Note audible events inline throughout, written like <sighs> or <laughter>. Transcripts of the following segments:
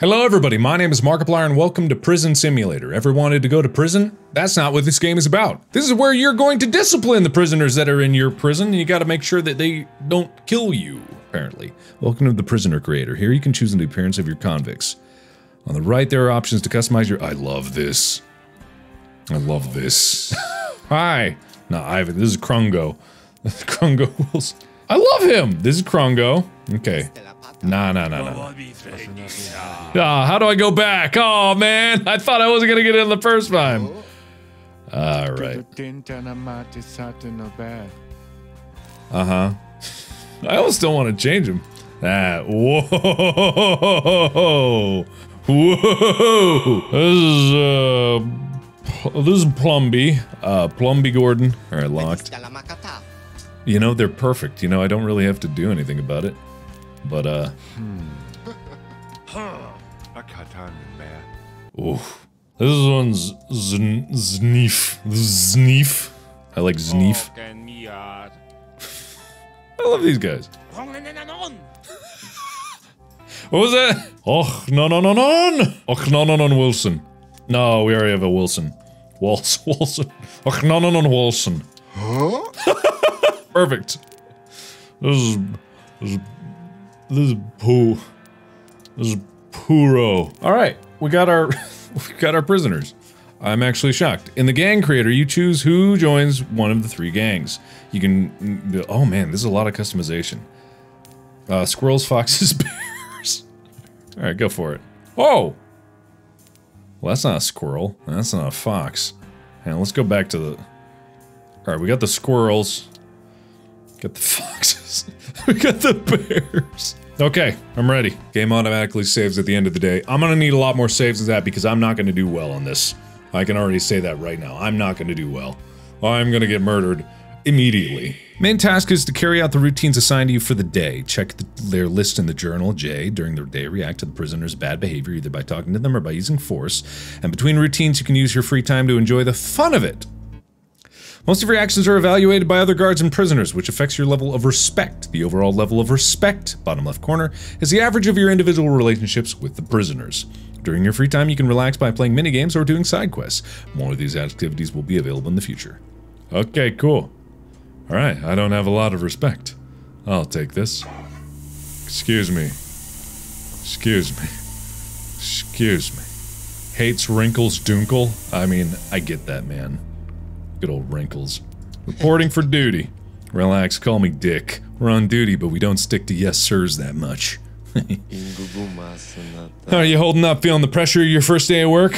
Hello everybody, my name is Markiplier and welcome to Prison Simulator. Ever wanted to go to prison? That's not what this game is about. This is where you're going to discipline the prisoners that are in your prison and you gotta make sure that they don't kill you, apparently. Welcome to the Prisoner Creator. Here you can choose the appearance of your convicts. On the right there are options to customize your- I love this. I love this. <laughs> Hi! No, Ivan, this is Krungo. <laughs> Krungo. I love him! This is Krungo. Okay. Nah, nah, nah, nah. Ah, how do I go back? Oh man, I thought I wasn't gonna get in the first time. All right. Uh huh. I almost don't want to change him. Ah, whoa, whoa. This is uh, this is Plumby, uh, Plumby Gordon. All right, locked. You know they're perfect. You know I don't really have to do anything about it. But uh. Oof. This one's Zn Zneef. Zneef. I like Zneef. I love these guys. <laughs> What was that? Oh, no, no, no, no. Oh, no, no, no, Wilson. No, we already have a Wilson. Wals, <laughs> Wilson. Oh, no, no, no, Wilson. <laughs> Perfect. This is, this is, this is poo. This is puro. All right, we got our, <laughs> we got our prisoners. I'm actually shocked. In the gang creator, you choose who joins one of the three gangs. You can, oh man, this is a lot of customization. Uh, squirrels, foxes, <laughs> bears. All right, go for it. Oh! Well, that's not a squirrel. That's not a fox. And let's go back to the... All right, we got the squirrels. Got the <laughs> foxes. We got the bears. Okay, I'm ready. Game automatically saves at the end of the day. I'm gonna need a lot more saves than that because I'm not gonna do well on this. I can already say that right now. I'm not gonna do well. I'm gonna get murdered immediately. Main task is to carry out the routines assigned to you for the day. Check the, their list in the journal. J. During the day, react to the prisoner's bad behavior either by talking to them or by using force. And between routines, you can use your free time to enjoy the fun of it. Most of your actions are evaluated by other guards and prisoners, which affects your level of respect. The overall level of respect, bottom left corner, is the average of your individual relationships with the prisoners. During your free time, you can relax by playing minigames or doing side quests. More of these activities will be available in the future. Okay, cool. Alright, I don't have a lot of respect. I'll take this. Excuse me. Excuse me. Excuse me. Hates wrinkles dunkle? I mean, I get that, man. Good old wrinkles. Reporting for duty. Relax, call me Dick. We're on duty, but we don't stick to yes sirs that much. <laughs> Are you holding up, feeling the pressure of your first day of work?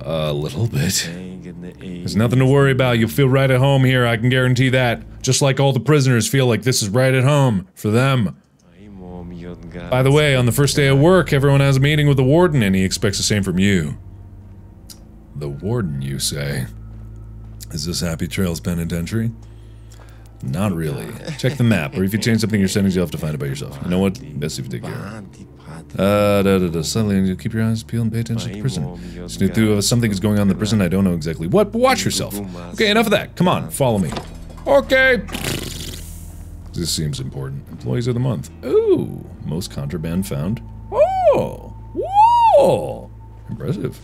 A little bit. There's nothing to worry about, you'll feel right at home here, I can guarantee that. Just like all the prisoners feel like this is right at home, for them. By the way, on the first day of work, everyone has a meeting with the warden and he expects the same from you. The warden, you say? Is this Happy Trails Penitentiary? Not really. Check the map, or if you change something in your settings, you'll have to find it by yourself. You know what? Best if you take care it. Uh, da da da. Suddenly, you keep your eyes peeled and pay attention to the prison. Snoop through something is going on in the prison. I don't know exactly what, but watch yourself. Okay, enough of that. Come on, follow me. Okay. This seems important. Employees of the month. Ooh, most contraband found. Oh, whoa, impressive.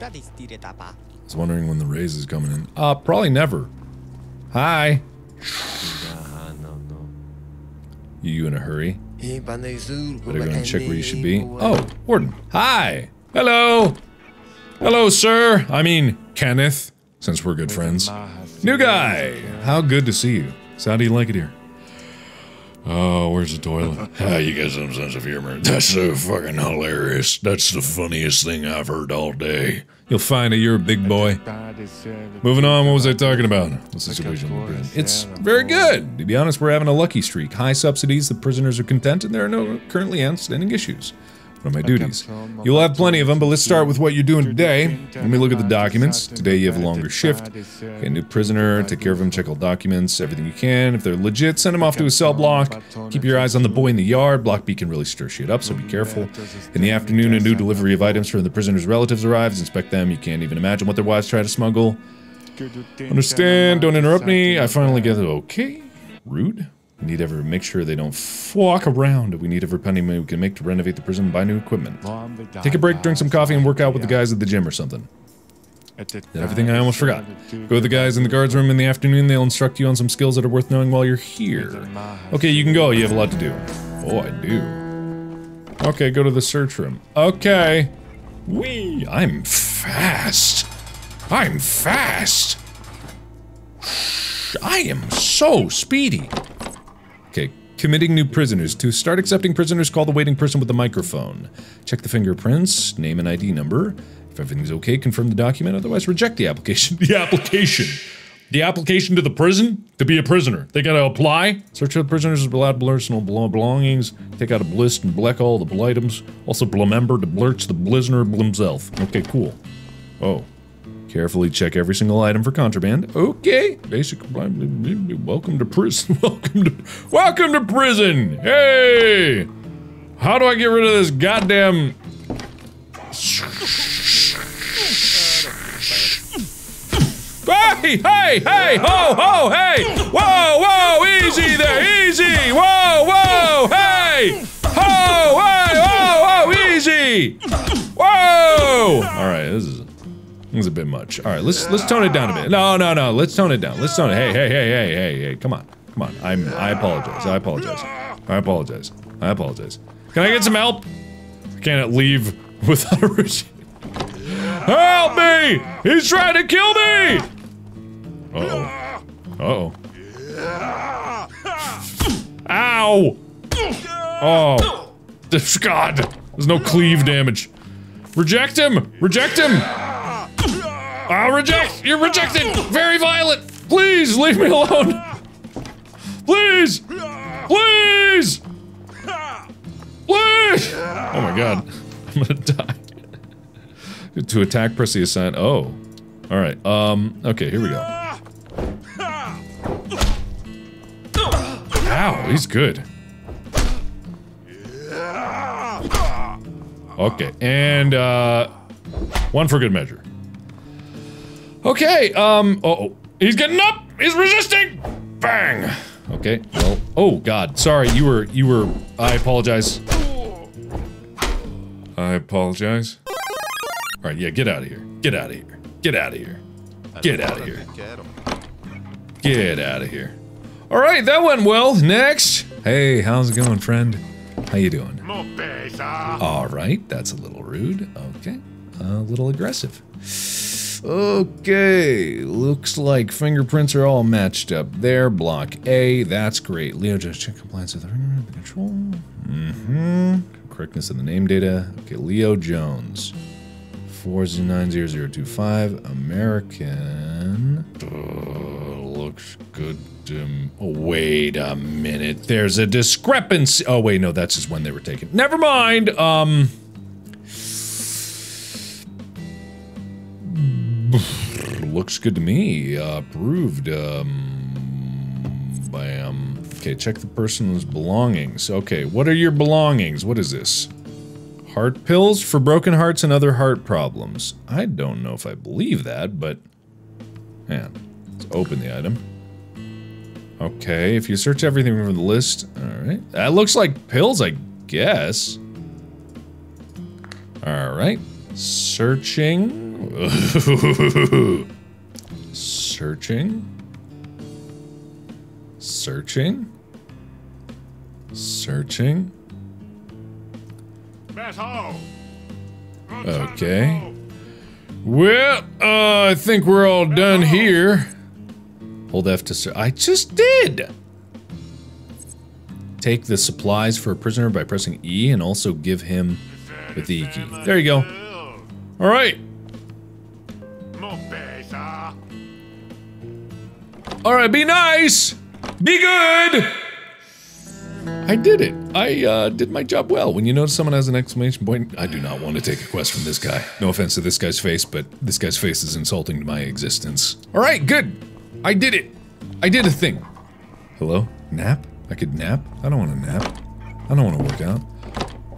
I was wondering when the raise is coming in. Uh, probably never. Hi. You in a hurry? Better go and check where you should be. Oh, Warden. Hi. Hello. Hello, sir. I mean, Kenneth, since we're good friends. New guy. How good to see you. So how do you like it here? Oh, where's the toilet? <laughs> Ah, you got some sense of humor. That's so fucking hilarious. That's the funniest thing I've heard all day. You'll find it, you're a big boy. Moving on, what was I talking about? What's the situation in the prison? It's very good. To be honest, we're having a lucky streak. High subsidies, the prisoners are content, and there are no currently outstanding issues. Are my duties? You'll have plenty of them, but let's start with what you're doing today. Let me look at the documents. Today you have a longer shift. Okay, new prisoner, take care of him, check all documents, everything you can. If they're legit, send them off to a cell block. Keep your eyes on the boy in the yard. Block B can really stir shit up, so be careful. In the afternoon, a new delivery of items from the prisoner's relatives arrives. Inspect them. You can't even imagine what their wives try to smuggle. Understand, don't interrupt me. I finally get it. Okay. Rude. We need every make sure they don't fuck around. We need every penny we can make to renovate the prison buy new equipment. Take a break, drink some coffee, and work out with the guys at the gym or something. Everything I almost forgot. Go with the guys in the guards room in the afternoon. They'll instruct you on some skills that are worth knowing while you're here. Okay, you can go. You have a lot to do. Oh, I do. Okay, go to the search room. Okay. Wee, I'm fast. I'm fast. I am so speedy. Committing new prisoners. To start accepting prisoners, call the waiting person with the microphone. Check the fingerprints, name and ID number. If everything's okay, confirm the document, otherwise reject the application. <laughs> The application! The application to the prison? To be a prisoner. They gotta apply? Search for the prisoners' allowed personal belongings. Take out a blist and black all the items. Also remember to blurch the blizzner himself. Okay, cool. Oh. Carefully check every single item for contraband. Okay. Basic. Welcome to prison. <laughs> welcome to. Welcome to prison! Hey! How do I get rid of this goddamn Hey, hey, hey, ho, ho, hey! Whoa, whoa, easy there, easy! Whoa, whoa, hey! Ho, hey, whoa, whoa, easy! Whoa! Alright, this is is a bit much. Alright, let's let's tone it down a bit. No, no, no, let's tone it down. Let's tone it. Hey, hey, hey, hey, hey, hey, come on. Come on. I'm I apologize. I apologize. I apologize. I apologize. Can I get some help? I can't leave without a routine. Help me! He's trying to kill me! Uh-oh. Uh-oh. Ow! Oh. God. There's no cleave damage. Reject him! Reject him! Ah, uh, reject! You're rejected! Very violent! Please, leave me alone! Please! Please! Please! Oh my god. <laughs> I'm gonna die. to attack, press the assign- oh. Alright, um, okay, here we go. Ow, he's good. Okay, and, uh, one for good measure. Okay, um, uh oh, he's getting up! He's resisting! Bang! Okay, well, oh god, sorry, you were, you were, I apologize. I apologize. Alright, yeah, get out of here. Get out of here. Get out of here. Get out of here. Get out of here. All right, that went well. Next. Hey, how's it going, friend? How you doing? All right, that's a little rude. Okay, a little aggressive. Okay, looks like fingerprints are all matched up there. Block A, that's great. Leo just check compliance with the control. Mm-hmm. Correctness of the name data. Okay, Leo Jones. 4900025, American. Uh, looks good um, oh, wait a minute. There's a discrepancy. Oh, wait, no, that's just when they were taken. Never mind. Um. Looks good to me. Uh, approved. Um. Bam. Okay, check the person's belongings. Okay, what are your belongings? What is this? Heart pills for broken hearts and other heart problems. I don't know if I believe that, but... Man, let's open the item. Okay, if you search everything from the list, alright. That looks like pills, I guess. Alright. Searching. <laughs> Searching. Searching. Searching. Okay. Well, uh, I think we're all done here. Hold F to search. I just did! Take the supplies for a prisoner by pressing E and also give him with the E key. There you go. Alright. Alright, be nice! Be good! I did it. I uh, did my job well. When you notice someone has an exclamation point, I do not want to take a quest from this guy. No offense to this guy's face, but this guy's face is insulting to my existence. Alright, good. I did it! I did a thing! Hello? Nap? I could nap? I don't want to nap. I don't want to work out.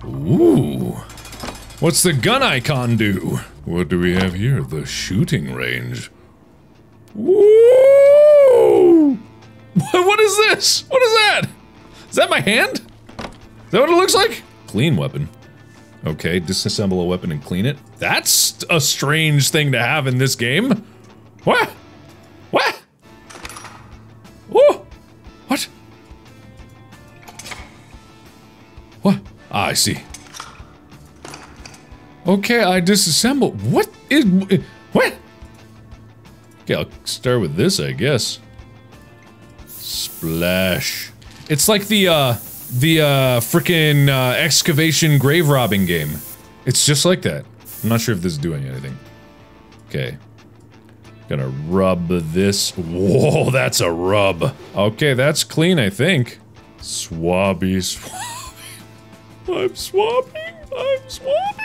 Ooh. What's the gun icon do? What do we have here? The shooting range. Woo! <laughs> What is this? What is that? Is that my hand? Is that what it looks like? Clean weapon. Okay, disassemble a weapon and clean it. That's a strange thing to have in this game. What? What? Oh! What? What? Ah, I see. Okay, I disassemble. What is... What? Okay, I'll start with this, I guess. Splash. It's like the, uh, the, uh, frickin' uh, excavation grave robbing game. It's just like that. I'm not sure if this is doing anything. Okay. Gonna rub this. Whoa, <laughs> that's a rub. Okay, that's clean, I think. Swabby, swabby. <laughs> I'm swabbing. I'm swabbing.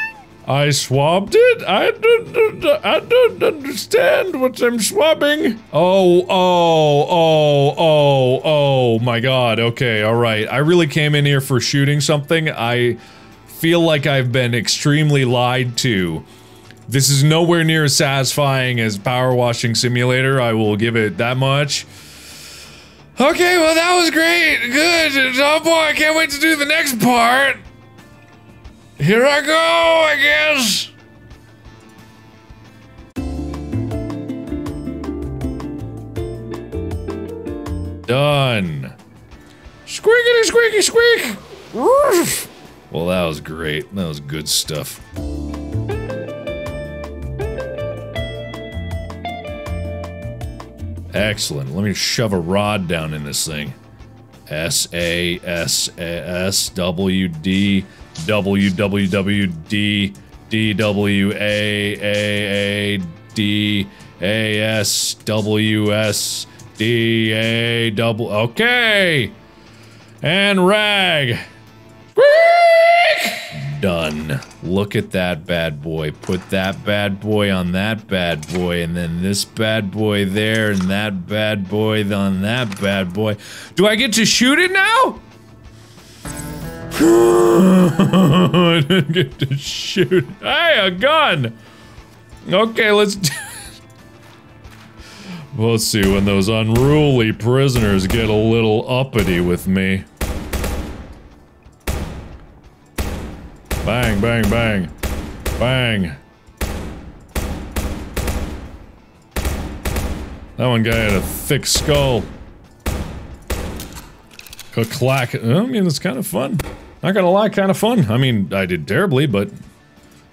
I swabbed it? I don't, I don't understand what I'm swabbing. Oh, oh, oh, oh, oh my god. Okay, alright. I really came in here for shooting something. I feel like I've been extremely lied to. This is nowhere near as satisfying as Power Washing Simulator, I will give it that much. Okay, well that was great. Good. Oh boy, I can't wait to do the next part. Here I go, I guess. Done. Squeaky, squeaky squeak. Well, that was great. That was good stuff. Excellent. Let me shove a rod down in this thing. S A S A S W D W W W D D W A A A D A S W S D A double. Okay. And rag. Done. Look at that bad boy. Put that bad boy on that bad boy, and then this bad boy there, and that bad boy on that bad boy. Do I get to shoot it now? <laughs> I didn't get to shoot. Hey, a gun! Okay, let's Let's <laughs> see when those unruly prisoners get a little uppity with me. Bang, bang, bang. Bang. That one guy had a thick skull. A clack. I mean, it's kind of fun. Not gonna lie, kind of fun. I mean, I did terribly, but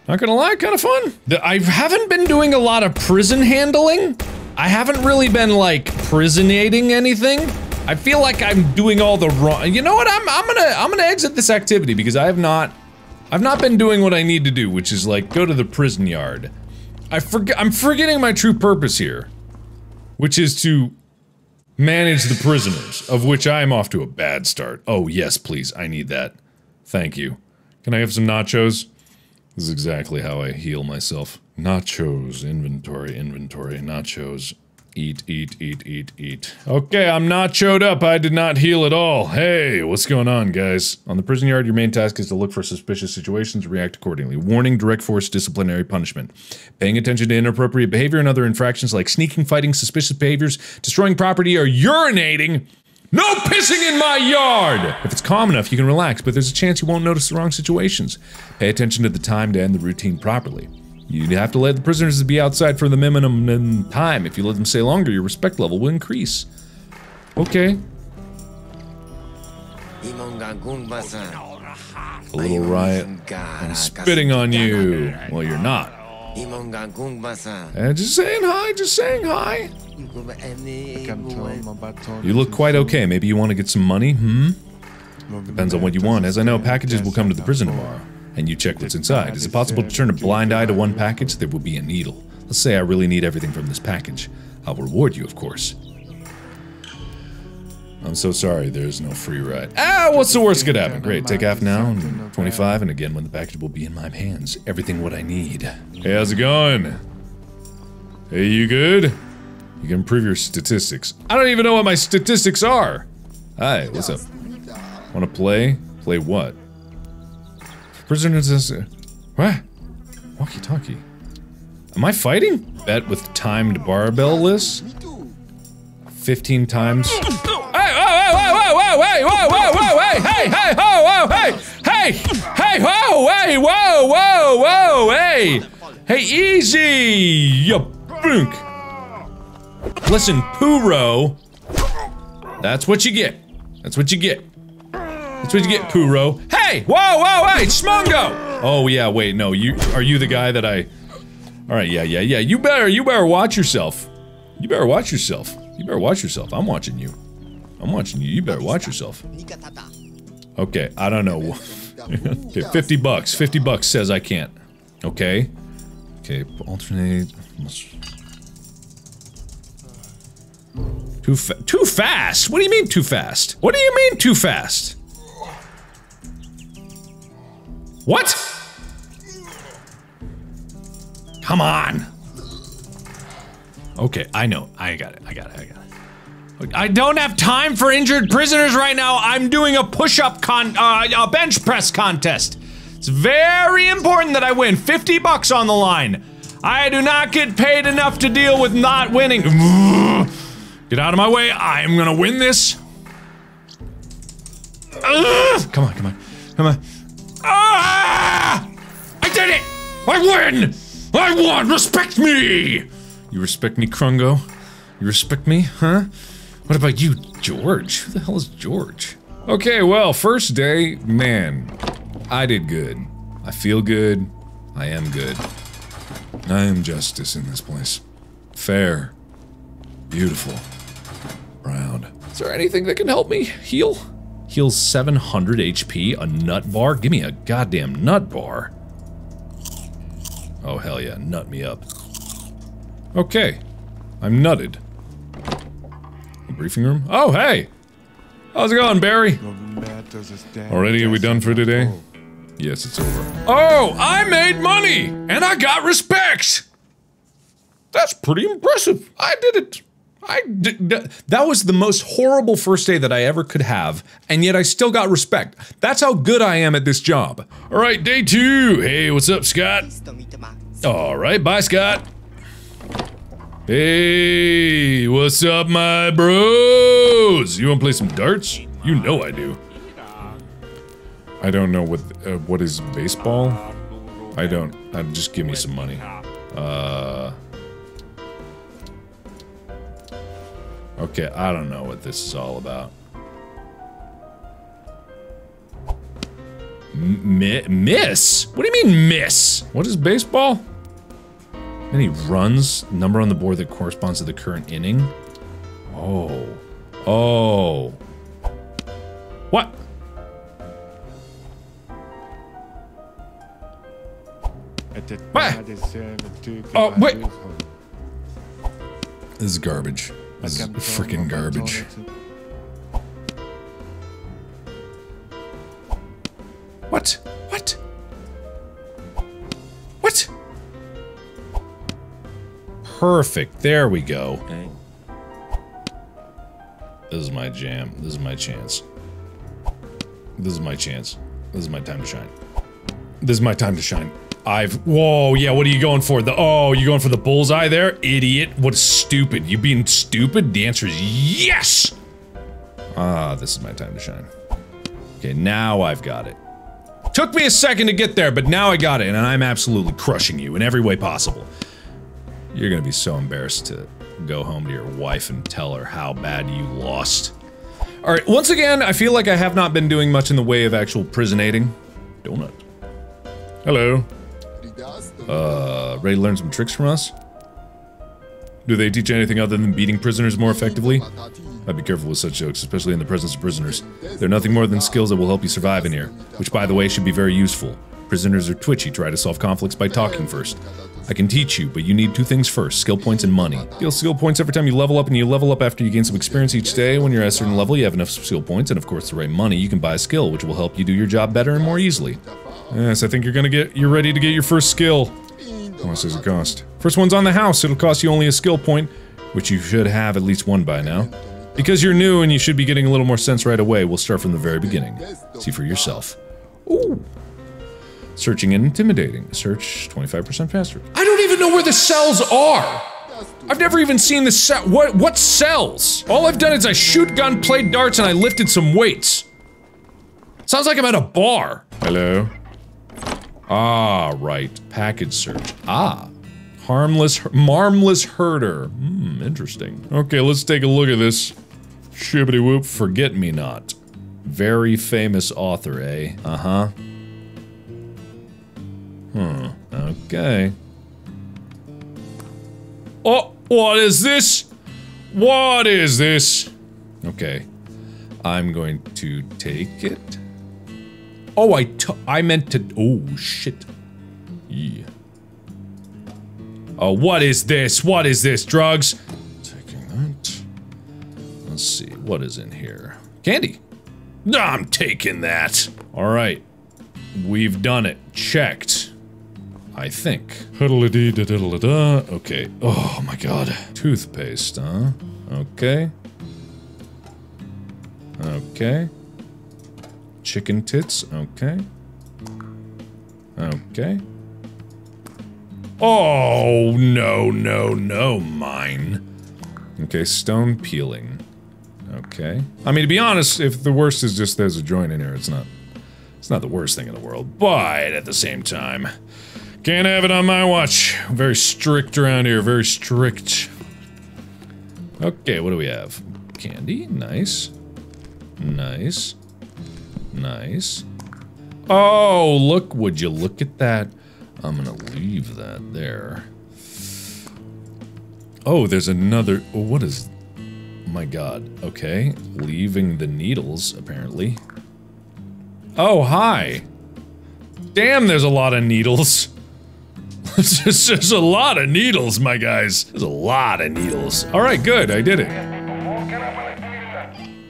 not gonna lie, kind of fun. I haven't been doing a lot of prison handling. I haven't really been like prisonating anything. I feel like I'm doing all the wrong. You know what? I'm I'm gonna I'm gonna exit this activity because I have not I've not been doing what I need to do, which is like go to the prison yard. I forget I'm forgetting my true purpose here, which is to manage the prisoners, of which I am off to a bad start. Oh yes, please, I need that. Thank you. Can I have some nachos? This is exactly how I heal myself. Nachos, inventory, inventory, nachos. Eat, eat, eat, eat, eat. Okay, I'm not chewed up. I did not heal at all. Hey, what's going on, guys? On the prison yard, your main task is to look for suspicious situations and react accordingly. Warning, direct force, disciplinary punishment. Paying attention to inappropriate behavior and other infractions like sneaking, fighting, suspicious behaviors, destroying property, or urinating. No pissing in my yard! If it's calm enough, you can relax, but there's a chance you won't notice the wrong situations. Pay attention to the time to end the routine properly. You'd have to let the prisoners be outside for the minimum time. If you let them stay longer, your respect level will increase. Okay. A little riot. I'm spitting on you. Well, you're not. And just saying hi, just saying hi. You look quite okay. Maybe you want to get some money, hmm? Depends on what you want. As I know, packages will come to the prison tomorrow and you check what's inside. Is it possible to turn a blind eye to one package? There will be a needle. Let's say I really need everything from this package. I'll reward you, of course. I'm so sorry, there's no free ride. Ah, what's the worst could happen? Great, take half now, and 25, and again when the package will be in my hands. Everything what I need. Hey, how's it going? Hey, you good? You can improve your statistics. I don't even know what my statistics are. Hi, what's up? Wanna play? Play what? Prisoners. What? Walkie talkie. Am I fighting? Bet with timed barbell lists? 15 times. Hey, whoa, whoa, whoa, hey, hey, hey, whoa, hey, hey, hey, whoa, hey, whoa, whoa, whoa, hey, hey, easy, you boonk. Listen, Puro, that's what you get. That's what you get. That's what you get, Puro. Hey, whoa, whoa, hey, Smungo. Oh yeah, wait, no, you are you the guy that I? All right, yeah, yeah, yeah. You better, you better watch yourself. You better watch yourself. You better watch yourself. I'm watching you. I'm watching you. You better watch yourself. Okay, I don't know. <laughs> okay, 50 bucks. 50 bucks says I can't. Okay. Okay, alternate. Too fa too fast? What do you mean too fast? What do you mean too fast? What? Come on. Okay, I know. I got it. I got it. I got it. I don't have time for injured prisoners right now. I'm doing a push-up con- uh, a bench press contest. It's very important that I win. 50 bucks on the line. I do not get paid enough to deal with not winning. <sighs> Get out of my way. I am gonna win this. <sighs> Come on, come on, come on. Ah! I did it! I win! I won! Respect me! You respect me, Krungo? You respect me, huh? What about you, George? Who the hell is George? Okay, well, first day, man, I did good. I feel good. I am good. I am justice in this place. Fair. Beautiful. Proud. Is there anything that can help me heal? Heals 700 HP, a nut bar? Give me a goddamn nut bar. Oh, hell yeah, nut me up. Okay. I'm nutted. Briefing room? Oh, hey! How's it going, Barry? Already, are we done for today? Yes, it's over. Oh, I made money! And I got respect! That's pretty impressive. I did it. I did, that was the most horrible first day that I ever could have, and yet I still got respect. That's how good I am at this job. All right, day two. Hey, what's up, Scott? All right, bye, Scott. Hey, what's up, my bros? You wanna play some darts? You know I do. I don't know what uh, what is baseball. I don't. Uh, just give me some money. Uh. Okay, I don't know what this is all about. M miss? What do you mean miss? What is baseball? And he runs, number on the board that corresponds to the current inning. Oh. Oh. What? What? Oh, wait. This is garbage. This is freaking garbage. What? Perfect. There we go. This is my jam. This is my chance. This is my chance. This is my time to shine. This is my time to shine. I've- Whoa, yeah, what are you going for? The- Oh, you going for the bullseye there? Idiot. What stupid? You being stupid? The answer is yes! Ah, this is my time to shine. Okay, now I've got it. Took me a second to get there, but now I got it, and I'm absolutely crushing you in every way possible. You're gonna be so embarrassed to go home to your wife and tell her how bad you lost. Alright, once again, I feel like I have not been doing much in the way of actual prisonating. Donut. Hello. Uh, ready to learn some tricks from us? Do they teach anything other than beating prisoners more effectively? I'd be careful with such jokes, especially in the presence of prisoners. They're nothing more than skills that will help you survive in here, which by the way should be very useful. Prisoners are twitchy, try to solve conflicts by talking first. I can teach you, but you need two things first, skill points and money. You'll skill points every time you level up, and you level up after you gain some experience each day. When you're at a certain level, you have enough skill points, and of course the right money, you can buy a skill, which will help you do your job better and more easily. Yes, I think you're gonna get- you're ready to get your first skill. How much does it cost? First one's on the house, it'll cost you only a skill point, which you should have at least one by now. Because you're new and you should be getting a little more sense right away, we'll start from the very beginning. See for yourself. Ooh. Searching and intimidating. Search 25% faster. I don't even know where the cells are! I've never even seen the cell. What, what cells? All I've done is I shoot gun, play darts, and I lifted some weights. Sounds like I'm at a bar. Hello? Ah, right. Package search. Ah. Harmless, marmless herder. Hmm, interesting. Okay, let's take a look at this. Shibbity whoop, forget me not. Very famous author, eh? Uh-huh. Hmm, okay. Oh, what is this? What is this? Okay. I'm going to take it. Oh, I I meant to- oh, shit. Yeah. Oh, what is this? What is this? Drugs? Taking that. Let's see, what is in here? Candy. I'm taking that. All right. We've done it. Checked. I think. Da Okay. Oh my god. Toothpaste, huh? Okay. Okay. Chicken tits. Okay. Okay. Oh, no, no, no, mine. Okay, stone peeling. Okay. I mean, to be honest, if the worst is just there's a joint in here, it's not... It's not the worst thing in the world, but at the same time... Can't have it on my watch. Very strict around here, very strict. Okay, what do we have? Candy, nice. Nice. Nice. Oh, look, would you look at that? I'm gonna leave that there. Oh, there's another, oh, what is, my god, okay. Leaving the needles, apparently. Oh, hi. Damn, there's a lot of needles. <laughs> There's a lot of needles, my guys. There's a lot of needles. All right, good. I did it.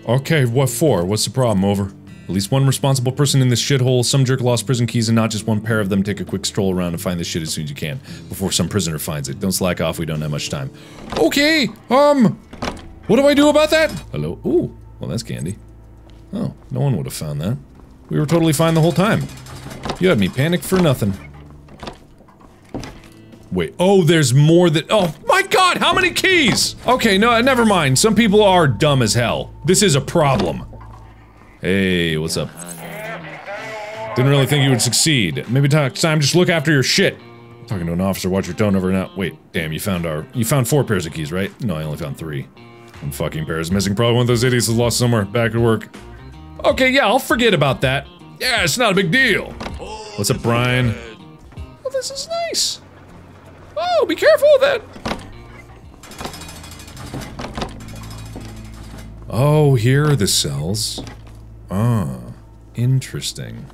Okay, what for? What's the problem? Over. At least one responsible person in this shithole. Some jerk lost prison keys and not just one pair of them. Take a quick stroll around and find this shit as soon as you can. Before some prisoner finds it. Don't slack off, we don't have much time. Okay, um... What do I do about that? Hello? Ooh, well that's candy. Oh, no one would have found that. We were totally fine the whole time. You had me panicked for nothing. Wait, oh, there's more that- oh my god, how many keys? Okay, no, never mind. Some people are dumb as hell. This is a problem. Hey, what's up? Didn't really think you would succeed. Maybe next time just look after your shit. Talking to an officer, watch your tone over now. Wait, damn, you found our- you found four pairs of keys, right? No, I only found three. One fucking pair is missing. Probably one of those idiots is lost somewhere. Back at work. Okay, yeah, I'll forget about that. Yeah, it's not a big deal. What's up, Brian? Oh, this is nice. Oh, be careful with that. Oh, here are the cells. Ah, interesting.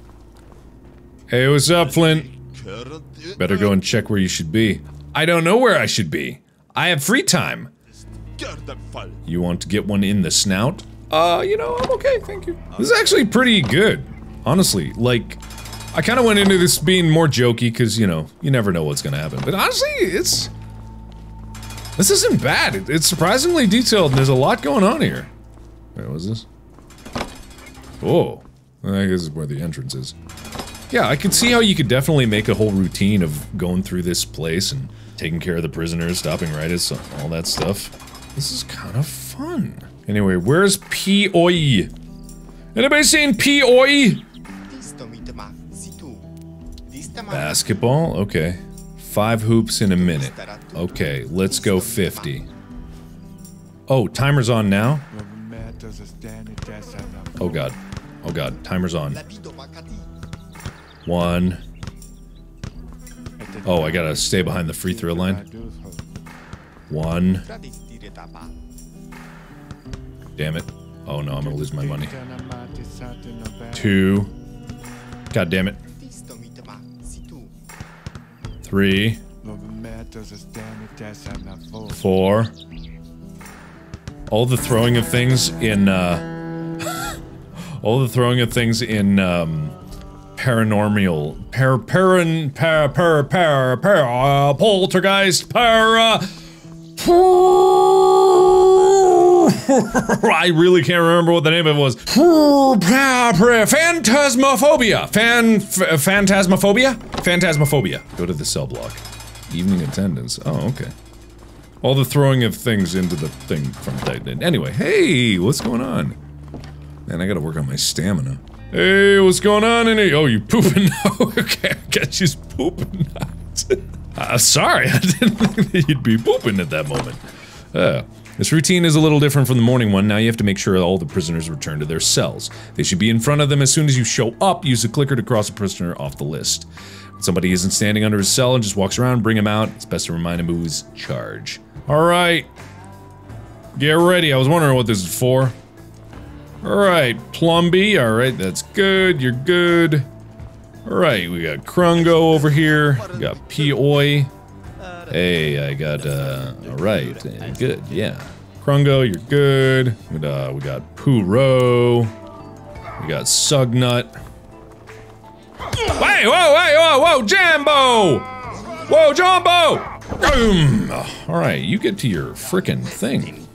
Hey, what's up, Flint? Better go and check where you should be. I don't know where I should be. I have free time. You want to get one in the snout? Uh, you know, I'm okay, thank you. This is actually pretty good. Honestly, like, I kind of went into this being more jokey because, you know, you never know what's going to happen. But honestly, it's... This isn't bad. It, it's surprisingly detailed and there's a lot going on here. Wait, what is this? Oh. I guess is where the entrance is. Yeah, I can see how you could definitely make a whole routine of going through this place and taking care of the prisoners, stopping rights, all that stuff. This is kind of fun. Anyway, where's P.O.I.? Anybody seen P.O.I.? Basketball? Okay. Five hoops in a minute. Okay, let's go 50. Oh, timer's on now? Oh god. Oh god, timer's on. One. Oh, I gotta stay behind the free throw line. One. Damn it. Oh no, I'm gonna lose my money. Two. God damn it. Three. Four. All the throwing of things in, uh... <laughs> all the throwing of things in, um... Paranormal... Par... Paran... Par... Par... Par... Par... Uh, poltergeist... Par... Uh, <laughs> I really can't remember what the name of it was. Phantasmophobia. Fan, phantasmophobia. Phantasmophobia. Go to the cell block. Evening attendance. Oh, okay. All the throwing of things into the thing from Titan. Anyway, hey, what's going on? Man, I gotta work on my stamina. Hey, what's going on in here? Oh, you pooping now? <laughs> okay, I guess she's pooping now. <laughs> uh, sorry, I didn't think that you'd be pooping at that moment. Uh, this routine is a little different from the morning one. Now you have to make sure all the prisoners return to their cells. They should be in front of them as soon as you show up. Use the clicker to cross a prisoner off the list. When somebody isn't standing under his cell and just walks around, bring him out. It's best to remind him who's charge. All right. Get ready. I was wondering what this is for. All right, Plumby. All right, that's good. You're good. All right, we got Krungo over here. We got P-Oi. Hey, I got, uh, alright, good, yeah. Krungo, you're good. We, uh, we got Puro. We got Sugnut. Hey, whoa, hey, whoa, whoa, Jambo! Whoa, Jumbo! Boom! Alright, you get to your frickin' thing.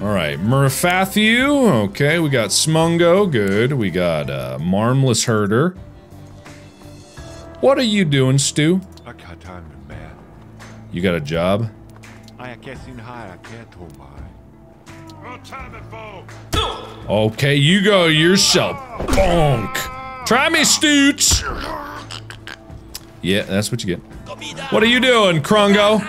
Alright, Murphathu. Okay, we got Smungo. Good. We got, uh, Marmless Herder. What are you doing, Stu? You got a job? Okay, you go yourself. Bonk. Try me, Stoots. Yeah, that's what you get. What are you doing, Krungo?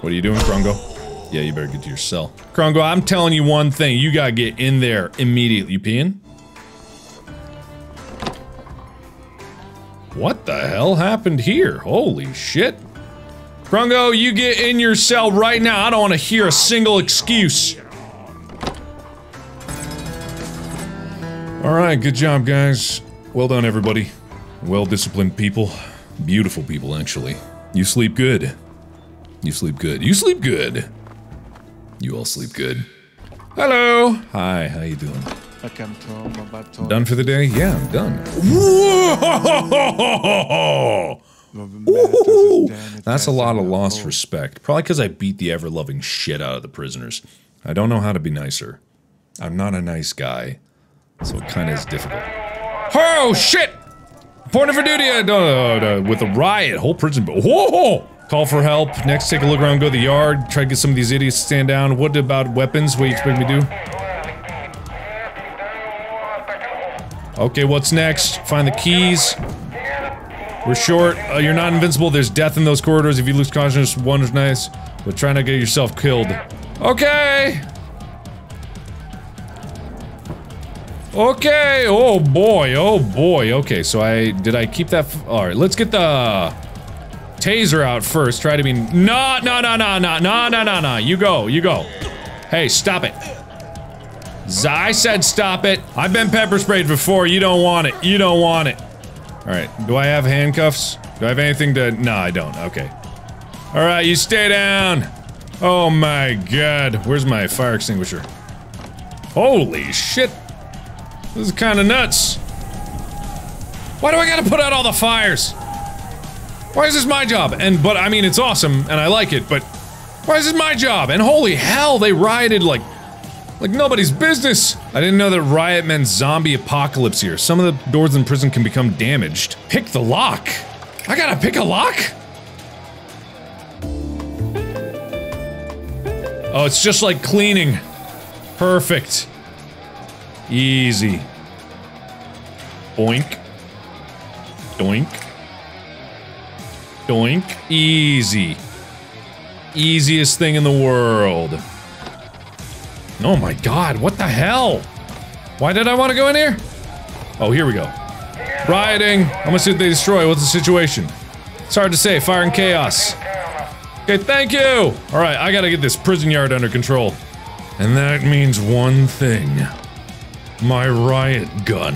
What are you doing, Krungo? Yeah, you better get to your cell. Krungo, I'm telling you one thing. You gotta get in there immediately. You peeing? What the hell happened here? Holy shit. Krungo, you get in your cell right now. I don't want to hear a single excuse. Alright, good job, guys. Well done, everybody. Well-disciplined people. Beautiful people, actually. You sleep good. You sleep good. You sleep good. You all sleep good. Hello! Hi, how you doing? Done for the day? Yeah, I'm done. Ooh, <laughs> that's a lot of lost respect. Probably because I beat the ever-loving shit out of the prisoners. I don't know how to be nicer. I'm not a nice guy, so it kind of is difficult. Oh, shit! Reporting for duty uh, no, no, with a riot. Whole prison. Whoa! Call for help. Next, take a look around, go to the yard, try to get some of these idiots to stand down. What about weapons? What do you expect me to do? Okay, what's next? Find the keys. We're short. Uh, you're not invincible. There's death in those corridors. If you lose consciousness, one is nice. But try not to get yourself killed. Okay! Okay, oh boy, oh boy. Okay, so I- did I keep that- Alright, let's get the taser out first. Try to be- No, no, no, no, no, no, no, no, no. You go, you go. Hey, stop it. I said stop it. I've been pepper sprayed before. You don't want it. You don't want it. All right. Do I have handcuffs? Do I have anything to? No, I don't. Okay. All right. You stay down. Oh my god. Where's my fire extinguisher? Holy shit. This is kind of nuts. Why do I gotta put out all the fires? Why is this my job? And, but I mean, it's awesome and I like it, but why is this my job? And holy hell, they rioted like like nobody's business! I didn't know that riot meant zombie apocalypse here. Some of the doors in prison can become damaged. Pick the lock! I gotta pick a lock? Oh, it's just like cleaning. Perfect. Easy. Boink. Doink. Doink. Easy. Easiest thing in the world. Oh my god, what the hell? Why did I want to go in here? Oh, here we go. Rioting. How much did they destroy? What's the situation? It's hard to say. Fire and chaos. Okay, thank you! Alright, I gotta get this prison yard under control. And that means one thing. My riot gun.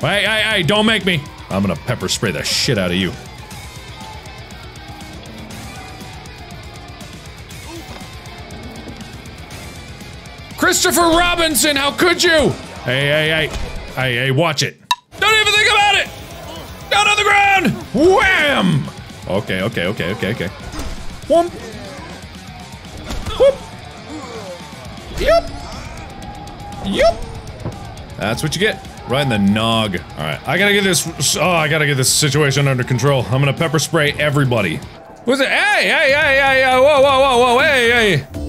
Hey, hey, hey, don't make me! I'm gonna pepper spray the shit out of you. Christopher Robinson, how could you? Hey, hey, hey. Hey, hey, watch it. Don't even think about it! Down on the ground! Wham! Okay, okay, okay, okay, okay. Whoop. Whoop. Yep. Yep. That's what you get. Right in the nog. All right, I gotta get this. Oh, I gotta get this situation under control. I'm gonna pepper spray everybody. What's it? Hey, hey, hey, hey, hey, whoa, whoa, whoa, whoa, hey, hey.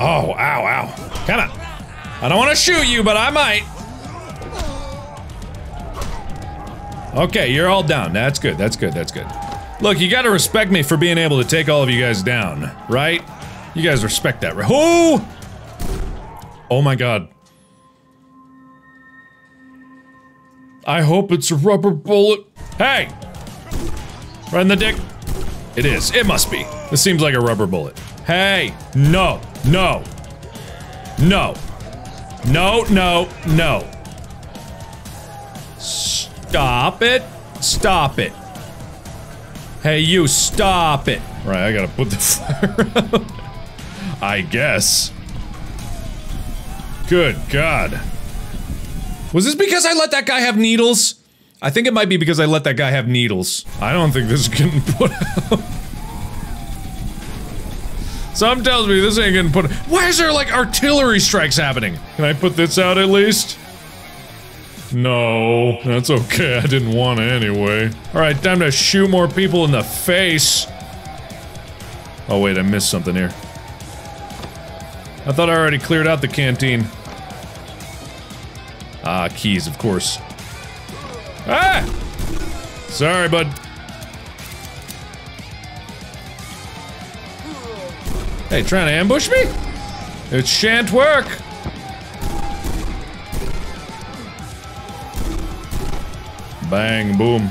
Oh, ow, ow. Come on. I don't want to shoot you, but I might. Okay, you're all down. That's good, that's good, that's good. Look, you gotta respect me for being able to take all of you guys down, right? You guys respect that, right? Oh! Oh my god. I hope it's a rubber bullet. Hey! Right in the dick. It is. It must be. This seems like a rubber bullet. Hey! No! No! No! No, no, no. Stop it. Stop it. Hey, you, stop it. Right, I gotta put the fire out. I guess. Good God. Was this because I let that guy have needles? I think it might be because I let that guy have needles. I don't think this is getting put out. Some tells me this ain't getting put- Why is there like artillery strikes happening? Can I put this out at least? No, that's okay. I didn't want to anyway. Alright, time to shoot more people in the face. Oh wait, I missed something here. I thought I already cleared out the canteen. Ah, keys, of course. Ah! Sorry, bud. Hey, trying to ambush me? It shan't work. Bang, boom.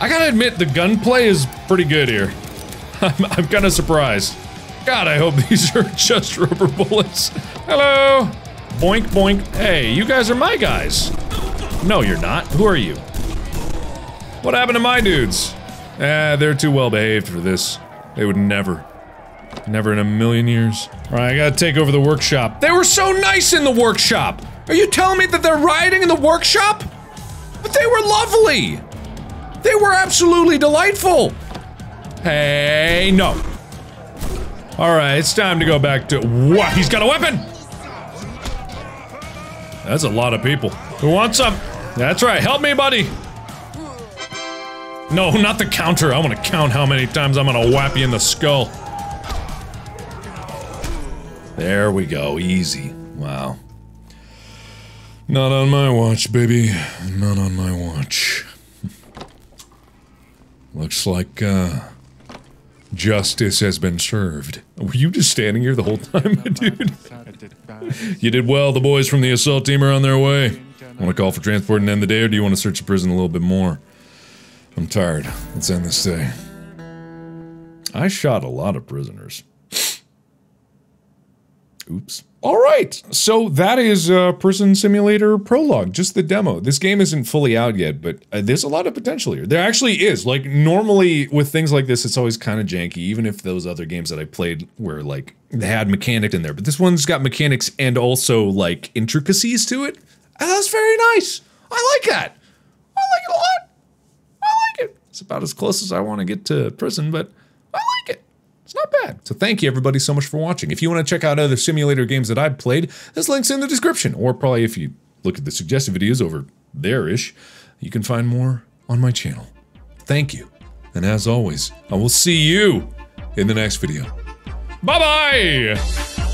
I gotta admit, the gunplay is pretty good here. <laughs> I'm, I'm kinda surprised. God, I hope <laughs> these are just rubber bullets. Hello! Boink, boink. Hey, you guys are my guys. No, you're not. Who are you? What happened to my dudes? Ah, they're too well behaved for this. They would never. Never in a million years. Alright, I gotta take over the workshop. They were so nice in the workshop! Are you telling me that they're rioting in the workshop? But they were lovely! They were absolutely delightful! Hey, no. Alright, it's time to go back to- What? He's got a weapon! That's a lot of people. Who wants some? That's right, help me, buddy! No, not the counter. I want to count how many times I'm gonna whap you in the skull. There we go, easy. Wow. Not on my watch, baby. Not on my watch. Looks like, uh, justice has been served. Were you just standing here the whole time, <laughs> dude? you did well. The boys from the assault team are on their way. Want to call for transport and end the day, or do you want to search the prison a little bit more? I'm tired. Let's end this day. I shot a lot of prisoners. Oops. All right, so that is uh, Prison Simulator Prologue, just the demo. This game isn't fully out yet, but uh, there's a lot of potential here. There actually is. Like, normally with things like this, it's always kind of janky, even if those other games that I played were like, they had mechanics in there. But this one's got mechanics and also like intricacies to it. And that's very nice. I like that. I like it a lot. I like it. It's about as close as I want to get to prison, but. It's not bad. So thank you everybody so much for watching. If you want to check out other simulator games that I've played, there's links in the description. Or probably if you look at the suggested videos over there-ish, you can find more on my channel. Thank you. And as always, I will see you in the next video. Bye-bye!